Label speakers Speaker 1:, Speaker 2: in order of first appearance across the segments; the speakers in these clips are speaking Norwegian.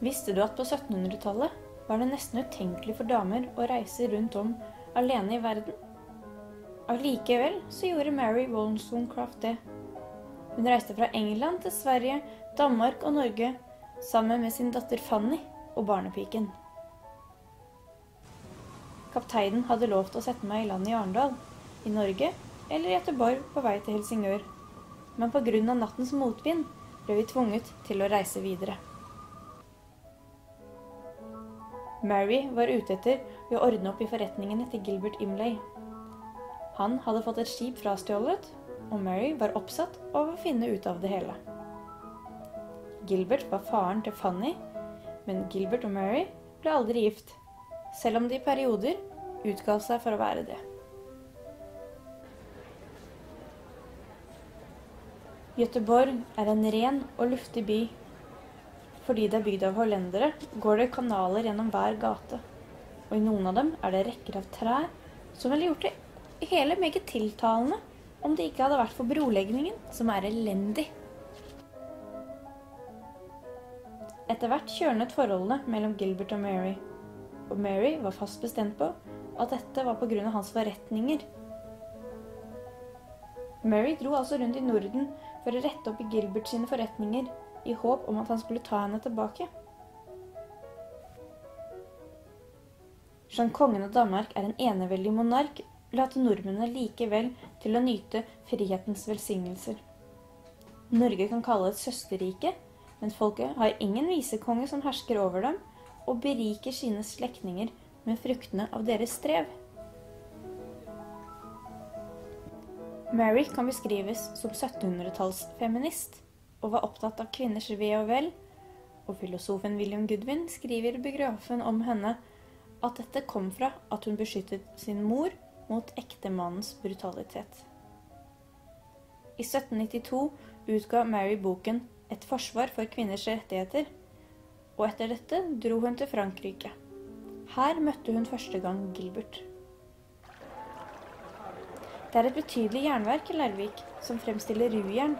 Speaker 1: Visste du at på 1700-tallet var det nesten utenkelig for damer å reise rundt om alene i verden? Allikevel så gjorde Mary Wollstonecraft det. Hun reiste fra England til Sverige, Danmark og Norge sammen med sin datter Fanny og barnepiken. Kapteinen hadde lovt å sette meg i land i Arendal, i Norge eller i Göteborg på vei til Helsingør. Men pga. nattens motvind ble vi tvunget til å reise videre. Mary var ute etter å ordne opp i forretningene til Gilbert Imlay. Han hadde fått et skip frastjålet, og Mary var oppsatt av å finne ut av det hele. Gilbert var faren til Fanny, men Gilbert og Mary ble aldri gift, selv om de i perioder utga seg for å være det. Göteborg er en ren og luftig by. Fordi det er bygd av hollendere, går det kanaler gjennom hver gate. Og i noen av dem er det rekker av trær som ville gjort det hele meget tiltalende om det ikke hadde vært for brolegningen, som er elendig. Etter hvert kjørnet forholdene mellom Gilbert og Mary, og Mary var fast bestemt på at dette var pga. hans forretninger. Mary dro altså rundt i Norden for å rette opp i Gilbert sine forretninger, i håp om at han skulle ta henne tilbake. Som kongen av Danmark er en eneveldig monark, lot nordmennene likevel til å nyte frihetens velsignelser. Norge kan kalle et søsterrike, men folket har ingen visekonge som hersker over dem, og beriker sine slektninger med fruktene av deres strev. Mary kan beskrives som 1700-tallsfeminist, og var opptatt av kvinners ve og vel, og filosofen William Goodwin skriver i biografen om henne at dette kom fra at hun beskyttet sin mor mot ektemannens brutalitet. I 1792 utga Mary boken 'Et forsvar for kvinners rettigheter', og etter dette dro hun til Frankrike. Her møtte hun første gang Gilbert. Det er et betydelig jernverk i Larvik som fremstiller rujern,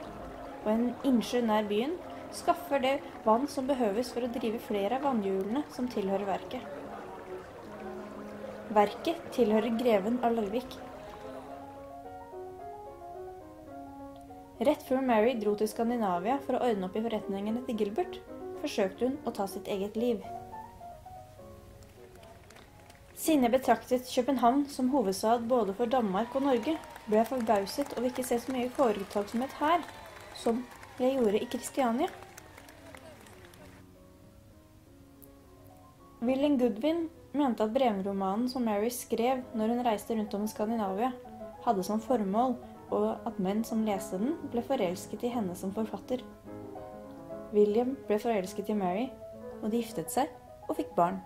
Speaker 1: og en innsjø nær byen skaffer det vann som behøves for å drive flere av vannhjulene som tilhører verket. Verket tilhører greven av Larvik. Rett før Mary dro til Skandinavia for å ordne opp i forretningene til Gilbert, forsøkte hun å ta sitt eget liv. Siden jeg betraktet København som hovedstad både for Danmark og Norge, ble jeg forbauset over ikke se så mye foretaksomhet her som jeg gjorde i Kristiania. William Goodwin mente at brevromanen som Mary skrev når hun reiste rundt om i Skandinavia, hadde som formål og at menn som leste den, ble forelsket i henne som forfatter. William ble forelsket i Mary, og de giftet seg og fikk barn.